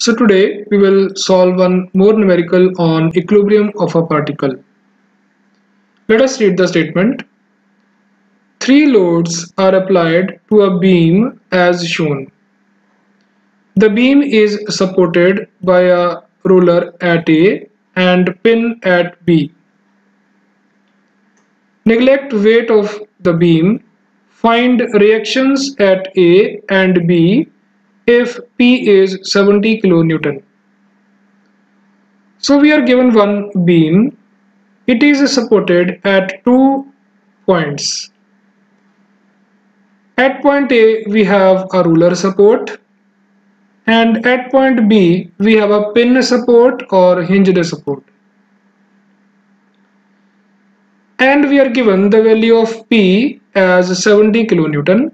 So today we will solve one more numerical on equilibrium of a particle. Let us read the statement. Three loads are applied to a beam as shown. The beam is supported by a roller at A and pin at B. Neglect weight of the beam. Find reactions at A and B if P is 70 kilonewton. So we are given one beam. It is supported at two points. At point A we have a roller support and at point B we have a pin support or hinged support. And we are given the value of P as 70 kilonewton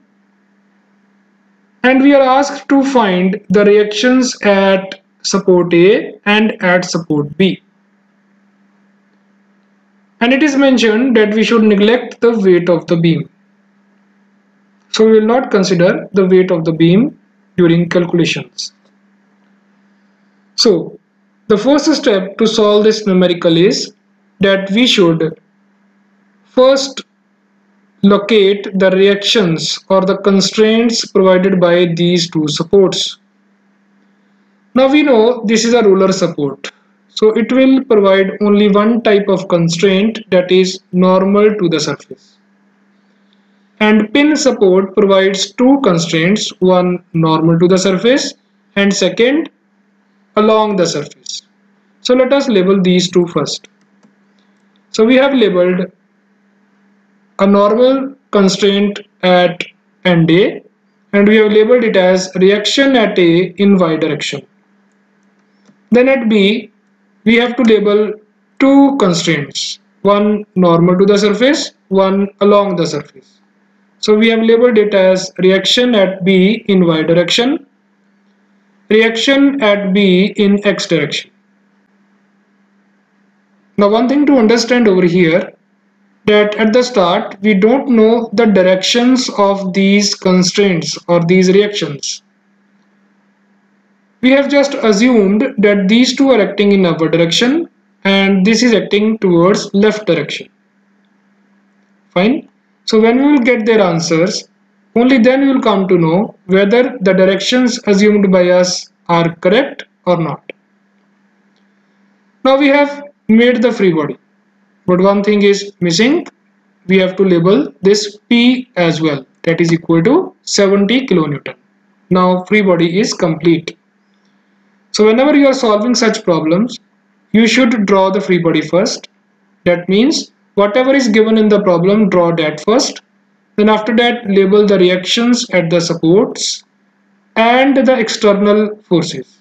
and we are asked to find the reactions at support A and at support B. And it is mentioned that we should neglect the weight of the beam. So we will not consider the weight of the beam during calculations. So the first step to solve this numerical is that we should first locate the reactions or the constraints provided by these two supports. Now we know this is a roller support. So it will provide only one type of constraint that is normal to the surface. And pin support provides two constraints, one normal to the surface and second along the surface. So let us label these two first. So we have labeled a normal constraint at end A and we have labeled it as reaction at A in y direction. Then at B we have to label two constraints one normal to the surface one along the surface. So we have labeled it as reaction at B in y direction reaction at B in x direction. Now one thing to understand over here that at the start we don't know the directions of these constraints or these reactions. We have just assumed that these two are acting in upward direction and this is acting towards left direction. Fine. So when we will get their answers, only then we will come to know whether the directions assumed by us are correct or not. Now we have made the free body but one thing is missing we have to label this P as well. That is equal to 70 kilonewton. Now free body is complete. So whenever you are solving such problems you should draw the free body first. That means whatever is given in the problem draw that first. Then after that label the reactions at the supports and the external forces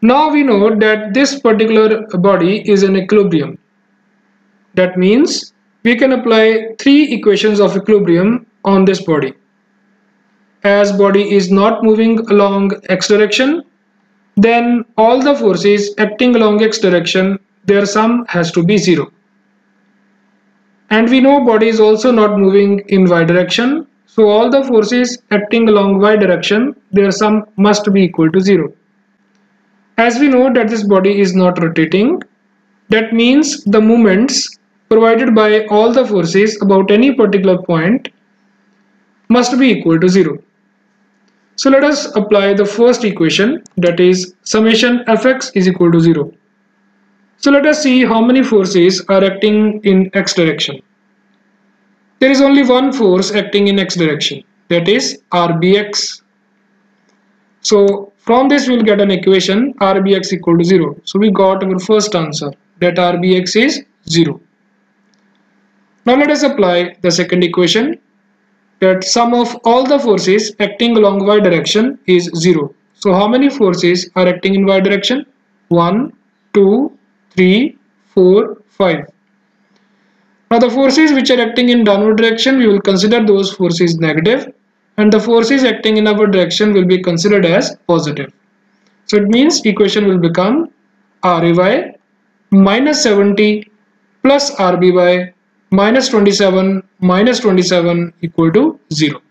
now we know that this particular body is in equilibrium. That means we can apply three equations of equilibrium on this body. As body is not moving along x direction, then all the forces acting along x direction, their sum has to be zero. And we know body is also not moving in y direction, so all the forces acting along y direction, their sum must be equal to zero. As we know that this body is not rotating, that means the moments provided by all the forces about any particular point must be equal to 0. So let us apply the first equation that is summation fx is equal to 0. So let us see how many forces are acting in x direction. There is only one force acting in x direction that is rbx. So from this we will get an equation Rbx equal to 0. So we got our first answer that Rbx is 0. Now let us apply the second equation that sum of all the forces acting along y direction is 0. So how many forces are acting in y direction? 1, 2, 3, 4, 5. Now the forces which are acting in downward direction we will consider those forces negative and the forces acting in our direction will be considered as positive. So it means equation will become RAY minus 70 plus RBY minus 27 minus 27 equal to 0.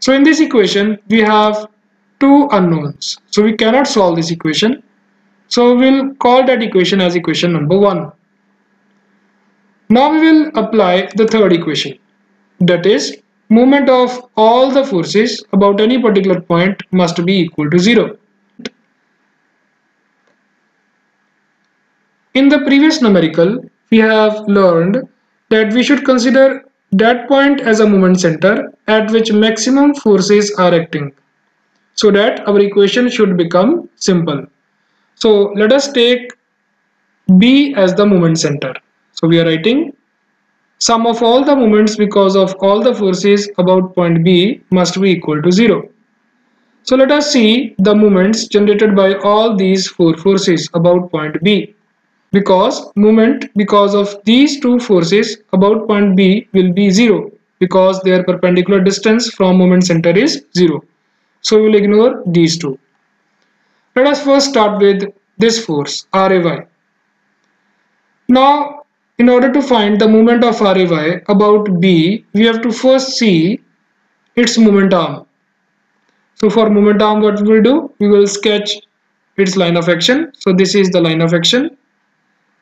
So in this equation we have two unknowns. So we cannot solve this equation. So we'll call that equation as equation number 1. Now we will apply the third equation. That is, moment of all the forces about any particular point must be equal to 0. In the previous numerical, we have learned that we should consider that point as a moment center at which maximum forces are acting so that our equation should become simple. So let us take B as the moment center. So we are writing sum of all the moments because of all the forces about point B must be equal to 0. So let us see the moments generated by all these four forces about point B because moment because of these two forces about point B will be 0 because their perpendicular distance from moment center is 0. So we will ignore these two. Let us first start with this force RAY. Now in order to find the moment of RAY about B we have to first see its moment arm. So for moment arm what we will do? We will sketch its line of action. So this is the line of action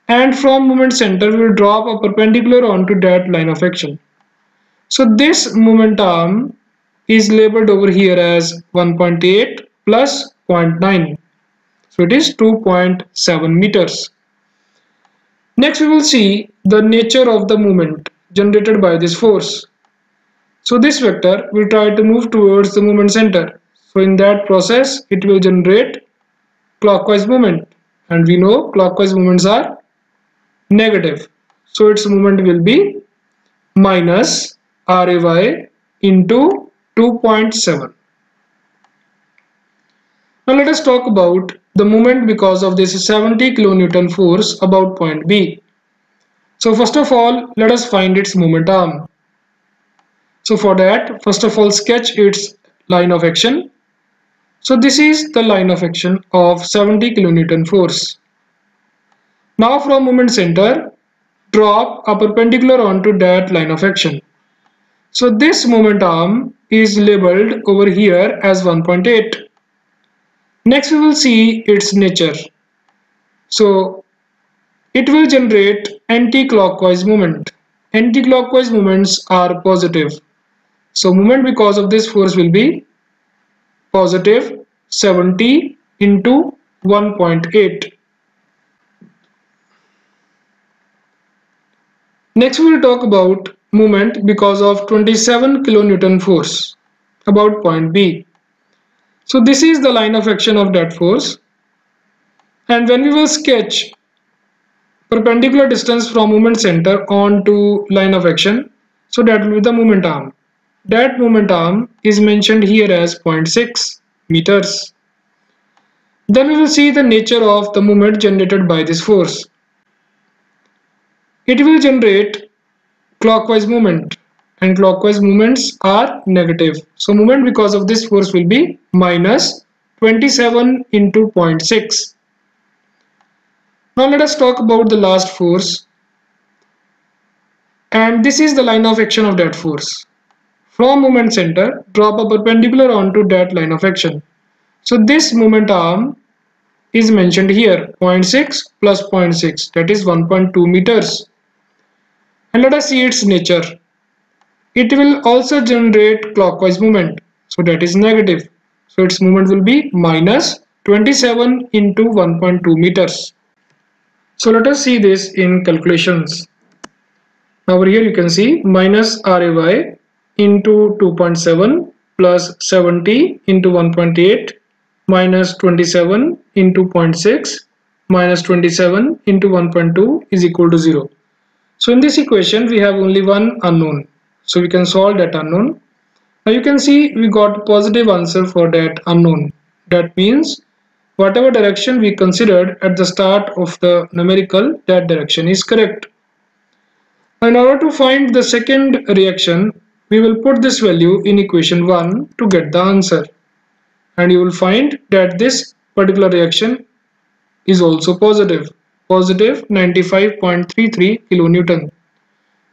and from moment center we will drop a perpendicular onto that line of action. So this moment arm is labeled over here as 1.8 plus 0.9. So it is 2.7 meters. Next we will see the nature of the moment generated by this force. So this vector will try to move towards the moment center. So in that process it will generate clockwise moment and we know clockwise moments are negative. So its moment will be minus RAY into 2.7. Now let us talk about the moment because of this 70 kilonewton force about point B. So first of all, let us find its moment arm. So for that, first of all, sketch its line of action. So this is the line of action of 70 kilonewton force. Now from moment center, drop a perpendicular onto that line of action. So this moment arm is labeled over here as 1.8. Next we will see its nature. So it will generate anti-clockwise moment. Anti-clockwise moments are positive. So moment because of this force will be positive 70 into 1.8. Next we will talk about movement because of 27 kilonewton force about point B. So this is the line of action of that force and when we will sketch perpendicular distance from moment center on to line of action so that will be the moment arm. That moment arm is mentioned here as 0.6 meters. Then we will see the nature of the moment generated by this force it will generate clockwise movement and clockwise movements are negative. So movement because of this force will be minus 27 into 0.6. Now let us talk about the last force and this is the line of action of that force. From moment center drop a perpendicular onto that line of action. So this moment arm is mentioned here 0.6 plus 0.6 that is 1.2 meters and let us see its nature. It will also generate clockwise movement. So that is negative. So its movement will be minus 27 into 1.2 meters. So let us see this in calculations. Now over here you can see minus RAY into 2.7 plus 70 into 1.8 minus 27 into 0.6 minus 27 into 1.2 is equal to 0. So in this equation we have only one unknown. So we can solve that unknown. Now you can see we got positive answer for that unknown. That means whatever direction we considered at the start of the numerical that direction is correct. In order to find the second reaction we will put this value in equation 1 to get the answer and you will find that this particular reaction is also positive positive 95.33 kilonewton.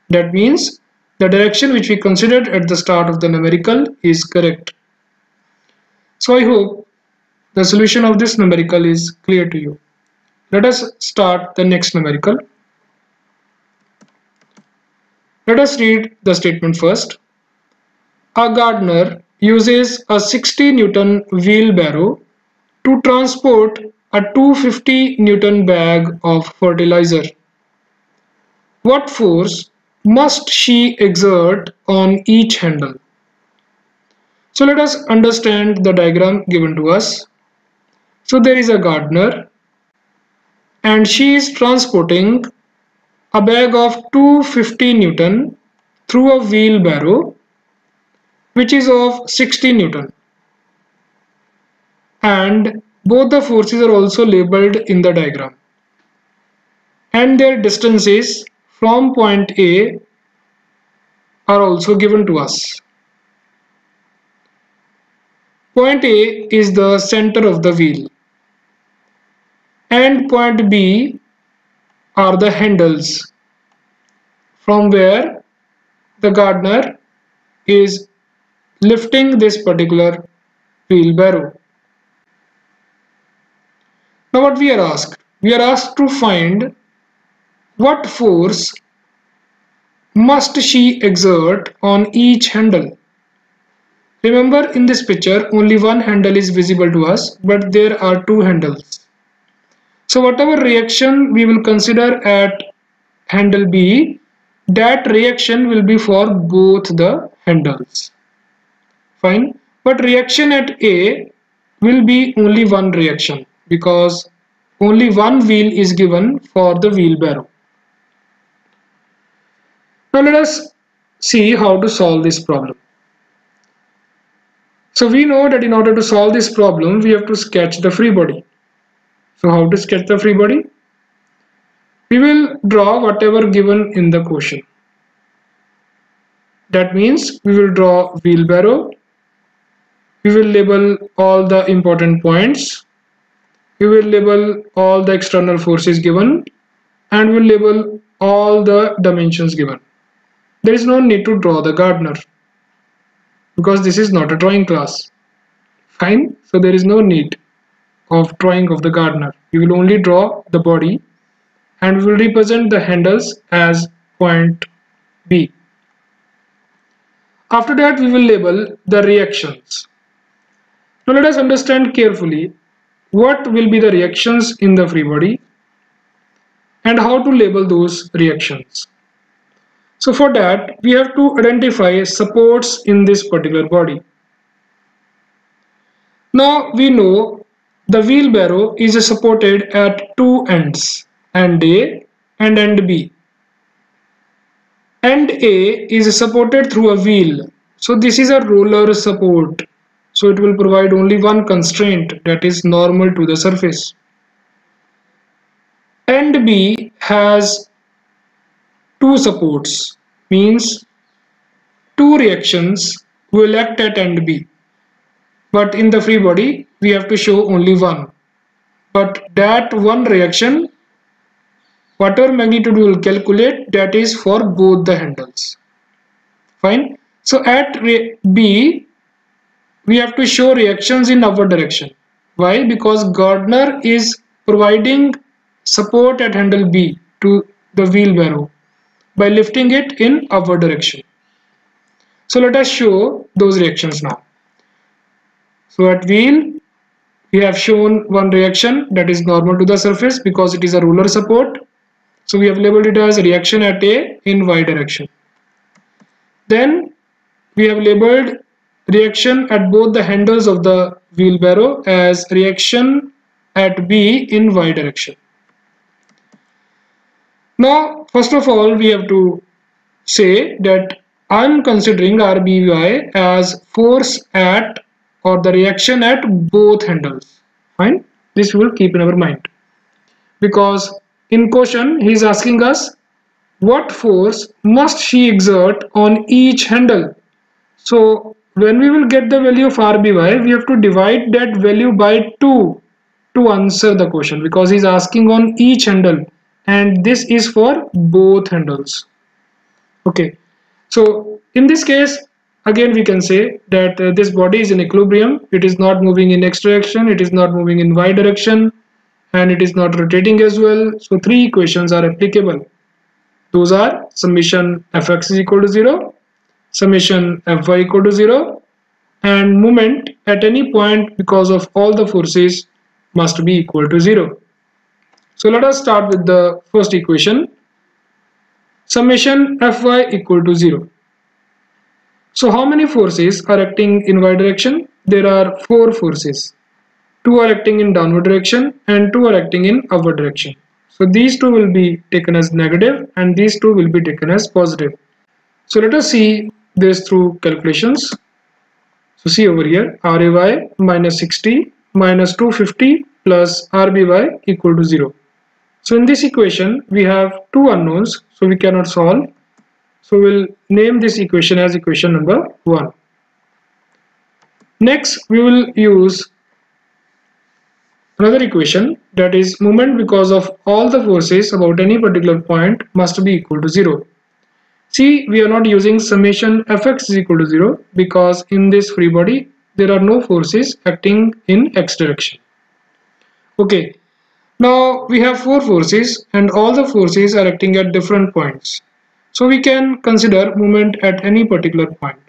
That means the direction which we considered at the start of the numerical is correct. So I hope the solution of this numerical is clear to you. Let us start the next numerical. Let us read the statement first. A gardener uses a 60 Newton wheelbarrow to transport a 250 Newton bag of fertilizer. What force must she exert on each handle? So let us understand the diagram given to us. So there is a gardener and she is transporting a bag of 250 Newton through a wheelbarrow which is of 60 Newton and both the forces are also labeled in the diagram and their distances from point A are also given to us. Point A is the center of the wheel and point B are the handles from where the gardener is lifting this particular wheelbarrow. Now what we are asked? We are asked to find what force must she exert on each handle. Remember in this picture only one handle is visible to us but there are two handles. So whatever reaction we will consider at handle B that reaction will be for both the handles. Fine. But reaction at A will be only one reaction because only one wheel is given for the wheelbarrow. Now let us see how to solve this problem. So we know that in order to solve this problem, we have to sketch the free body. So how to sketch the free body? We will draw whatever given in the question. That means we will draw wheelbarrow. We will label all the important points. We will label all the external forces given and we will label all the dimensions given. There is no need to draw the gardener because this is not a drawing class. Fine. So there is no need of drawing of the gardener. We will only draw the body and we will represent the handles as point B. After that we will label the reactions. Now let us understand carefully what will be the reactions in the free body and how to label those reactions. So for that we have to identify supports in this particular body. Now we know the wheelbarrow is supported at two ends, end A and end B. End A is supported through a wheel. So this is a roller support. So it will provide only one constraint that is normal to the surface. End B has two supports means two reactions will act at end B. But in the free body we have to show only one. But that one reaction whatever magnitude we will calculate that is for both the handles. Fine? So at B we have to show reactions in upward direction. Why? Because gardener is providing support at handle B to the wheelbarrow by lifting it in upward direction so let us show those reactions now so at wheel, we have shown one reaction that is normal to the surface because it is a roller support. So we have labeled it as reaction at A in Y direction. Then we have labeled reaction at both the handles of the wheelbarrow as reaction at B in Y direction. Now, first of all, we have to say that I am considering RBY as force at or the reaction at both handles. Fine? This will keep in our mind. Because in question he is asking us what force must she exert on each handle. So when we will get the value of RBY we have to divide that value by 2 to answer the question because he is asking on each handle and this is for both handles. Okay. So in this case again we can say that uh, this body is in equilibrium. It is not moving in x direction. It is not moving in y direction. And it is not rotating as well. So three equations are applicable. Those are summation fx is equal to 0 summation fy equal to 0 and moment at any point because of all the forces must be equal to 0 so let us start with the first equation summation fy equal to 0 so how many forces are acting in y direction? There are four forces. Two are acting in downward direction and two are acting in upward direction. So these two will be taken as negative and these two will be taken as positive. So let us see this through calculations. So see over here RAY minus 60 minus 250 plus RBY equal to 0. So in this equation we have two unknowns so we cannot solve so we'll name this equation as equation number 1. Next we will use another equation that is moment because of all the forces about any particular point must be equal to 0. See we are not using summation fx is equal to 0 because in this free body there are no forces acting in x direction. Okay now we have four forces and all the forces are acting at different points. So we can consider movement at any particular point.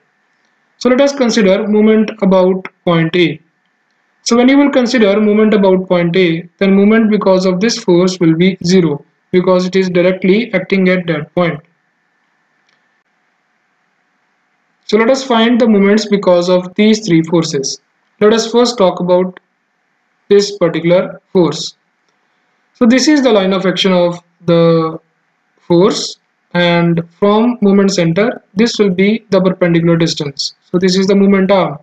So let us consider movement about point A. So when you will consider movement about point A, then movement because of this force will be 0 because it is directly acting at that point. So let us find the moments because of these three forces. Let us first talk about this particular force. So this is the line of action of the force and from moment center this will be the perpendicular distance. So this is the moment arm.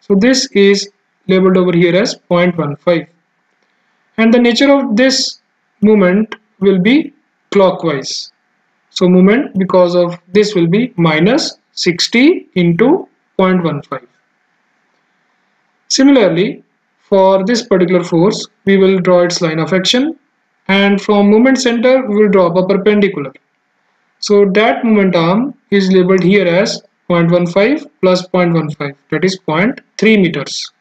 So this is labeled over here as 0.15 and the nature of this movement will be clockwise. So movement because of this will be minus 60 into 0.15 similarly for this particular force we will draw its line of action and from moment center we will draw a perpendicular so that moment arm is labeled here as 0.15 plus 0.15 that is 0.3 meters.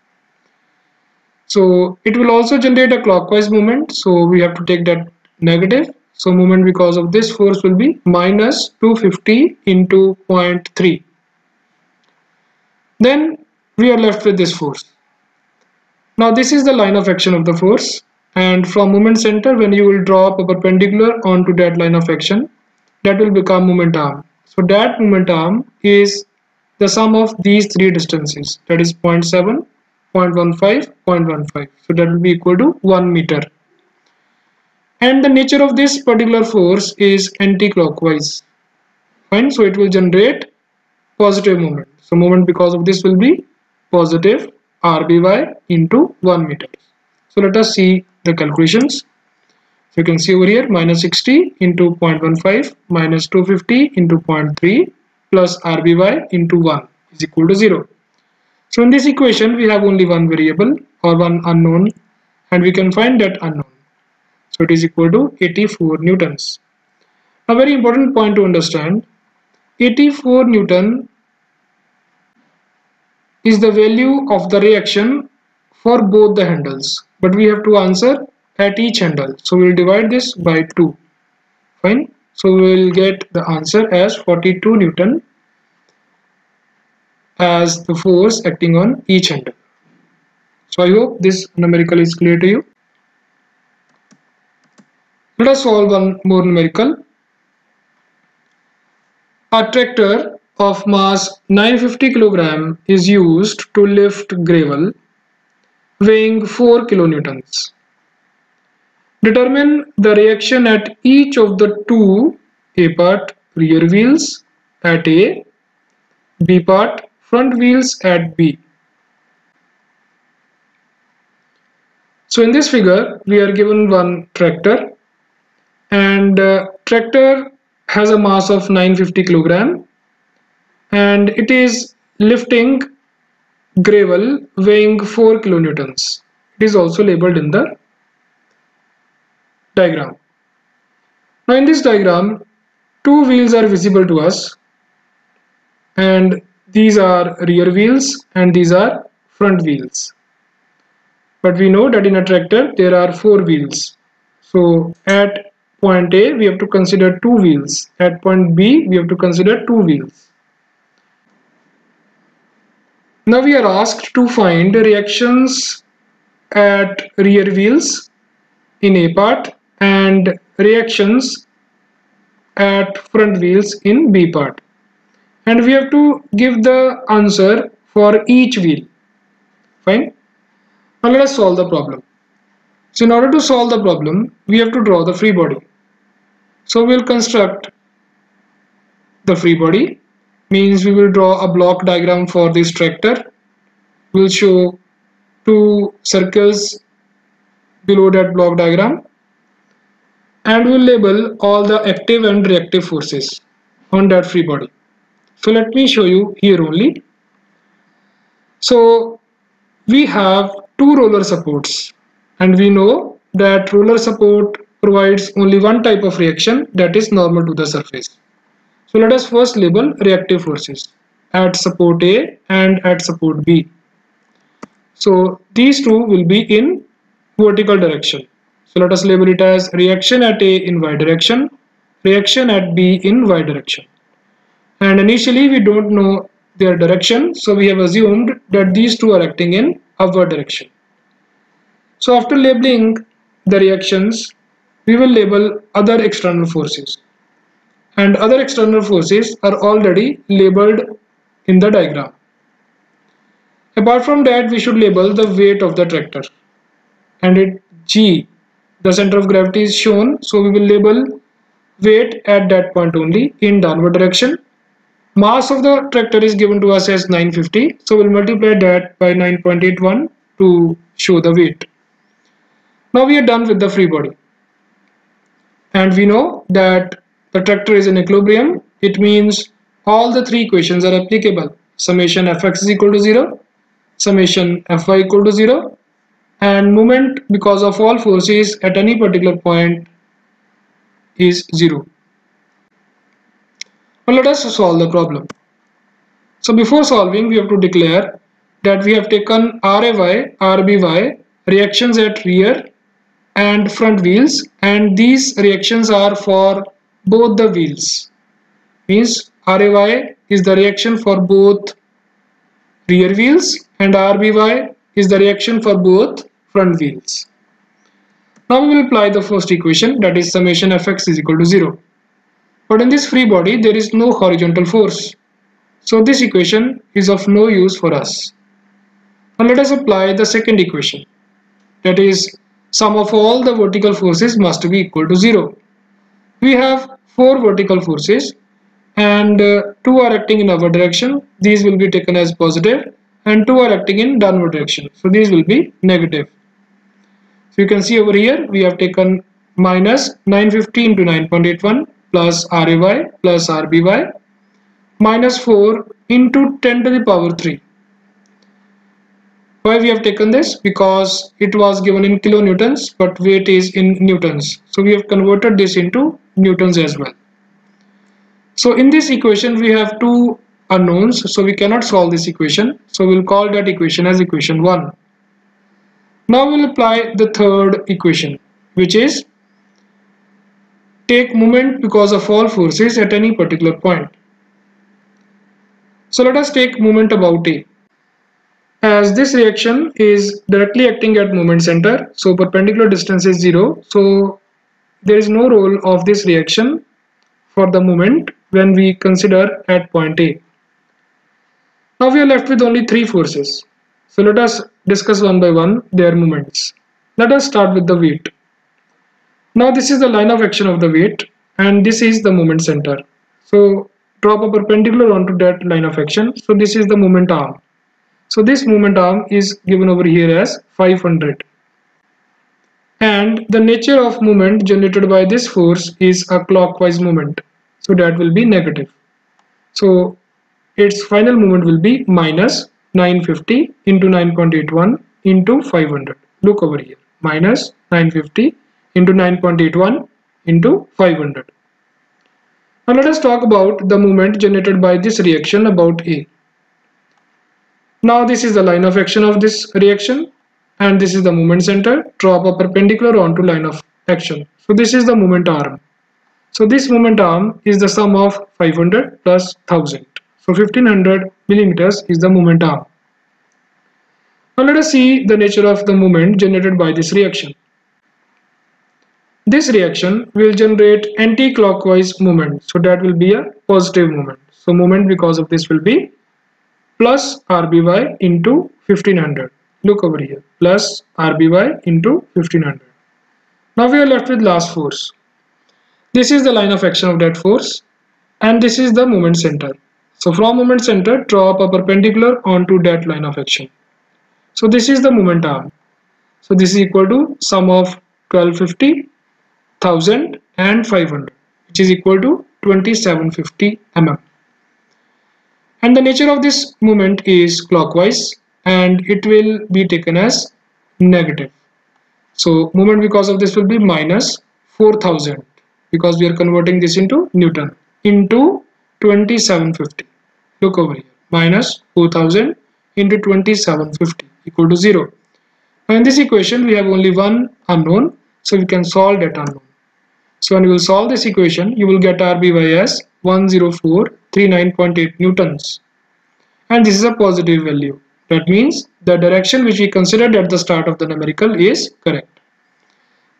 So it will also generate a clockwise moment so we have to take that negative. So moment because of this force will be minus 250 into 0.3. Then we are left with this force. Now this is the line of action of the force and from moment center when you will draw a perpendicular onto that line of action that will become moment arm. So that moment arm is the sum of these three distances that is 0 0.7, 0.15, 0.15. So that will be equal to 1 meter. And the nature of this particular force is anti-clockwise. Fine. So it will generate positive moment. So moment because of this will be positive RBY into 1 meter. So let us see the calculations you can see over here minus 60 into 0.15 minus 250 into 0.3 plus RBY into 1 is equal to 0. So in this equation we have only one variable or one unknown and we can find that unknown. So it is equal to 84 newtons. A very important point to understand 84 newton is the value of the reaction for both the handles but we have to answer at each handle so we'll divide this by 2 fine? So we'll get the answer as 42 newton as the force acting on each handle so i hope this numerical is clear to you. Let us solve one more numerical. A tractor of mass 950 kilogram is used to lift gravel weighing 4 kilonewtons Determine the reaction at each of the two A part rear wheels at A, B part front wheels at B. So in this figure we are given one tractor and uh, tractor has a mass of 950 kilogram and it is lifting gravel weighing 4 kilonewtons. It is also labeled in the diagram. Now in this diagram, two wheels are visible to us and these are rear wheels and these are front wheels but we know that in a tractor there are four wheels so at point A we have to consider two wheels at point B we have to consider two wheels now we are asked to find reactions at rear wheels in A part and reactions at front wheels in B part. And we have to give the answer for each wheel. Fine? Now let us solve the problem. So in order to solve the problem we have to draw the free body. So we'll construct the free body means we will draw a block diagram for this tractor. We'll show two circles below that block diagram. And we'll label all the active and reactive forces on that free body. So let me show you here only. So we have two roller supports. And we know that roller support provides only one type of reaction that is normal to the surface. So let us first label reactive forces at support A and at support B. So these two will be in vertical direction. So let us label it as reaction at A in Y direction, reaction at B in Y direction. And initially we don't know their direction so we have assumed that these two are acting in upward direction. So after labeling the reactions we will label other external forces and other external forces are already labeled in the diagram. Apart from that we should label the weight of the tractor and it G the center of gravity is shown so we will label weight at that point only in downward direction Mass of the tractor is given to us as 950. So we'll multiply that by 9.81 to show the weight. Now we are done with the free body. And we know that the tractor is in equilibrium. It means all the three equations are applicable. Summation fx is equal to 0, summation fy equal to 0 and moment because of all forces at any particular point is 0. Now let us solve the problem. So before solving we have to declare that we have taken RAY, RBY reactions at rear and front wheels and these reactions are for both the wheels. Means RAY is the reaction for both rear wheels and RBY is the reaction for both front wheels. Now we will apply the first equation that is summation fx is equal to 0. But in this free body, there is no horizontal force. So this equation is of no use for us. Now let us apply the second equation. That is, sum of all the vertical forces must be equal to 0. We have 4 vertical forces and uh, 2 are acting in upward direction. These will be taken as positive and 2 are acting in downward direction. So these will be negative. So you can see over here we have taken minus 915 to 9.81 plus RAY plus RBY minus 4 into 10 to the power 3. Why we have taken this? Because it was given in kilonewtons but weight is in newtons. So we have converted this into newtons as well. So in this equation we have two unknowns so we cannot solve this equation. So we'll call that equation as equation 1. Now we'll apply the third equation which is take moment because of all forces at any particular point. So let us take moment about A. As this reaction is directly acting at moment center, so perpendicular distance is 0, so there is no role of this reaction for the moment when we consider at point A. Now we are left with only three forces. So let us discuss one by one their moments. Let us start with the weight. Now this is the line of action of the weight and this is the moment center. So drop a perpendicular onto that line of action. So this is the moment arm. So this moment arm is given over here as 500. And the nature of moment generated by this force is a clockwise moment. So that will be negative. So its final moment will be minus 950 into 9.81 into 500. Look over here. Minus 950 into 9.81 into 500. Now let us talk about the moment generated by this reaction about A. Now this is the line of action of this reaction and this is the moment center. Drop a perpendicular onto line of action. So this is the moment arm. So this moment arm is the sum of 500 plus 1000. So 1500 millimeters is the moment arm. Now let us see the nature of the moment generated by this reaction. This reaction will generate anti-clockwise moment. So that will be a positive moment. So moment because of this will be plus RBY into 1500. Look over here. Plus RBY into 1500. Now we are left with last force. This is the line of action of that force and this is the moment center. So from moment center draw up a perpendicular onto that line of action. So this is the moment arm. So this is equal to sum of 1250, 1000 and 500 which is equal to 2750 mm. And the nature of this moment is clockwise and it will be taken as negative. So moment because of this will be minus 4000 because we are converting this into Newton into 2750. Look over here minus 4000 into 2750 equal to 0. Now in this equation we have only one unknown so we can solve that unknown. So when you will solve this equation you will get RBY as 10439.8 newtons and this is a positive value. That means the direction which we considered at the start of the numerical is correct.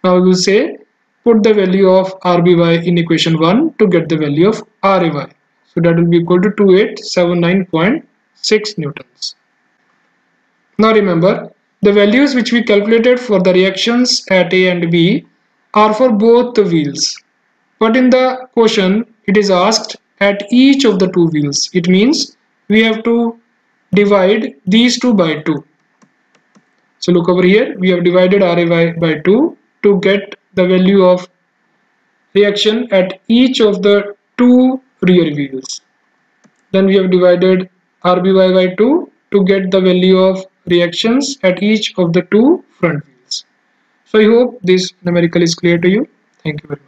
Now we will say put the value of RBY in equation 1 to get the value of RAY. So that will be equal to 2879.6 newtons. Now remember, the values which we calculated for the reactions at A and B are for both the wheels. But in the question, it is asked at each of the two wheels. It means we have to divide these two by 2. So look over here, we have divided RAY by 2 to get the value of reaction at each of the two rear wheels. Then we have divided RBY by 2 to get the value of reactions at each of the two front wheels. So I hope this numerical is clear to you. Thank you very much.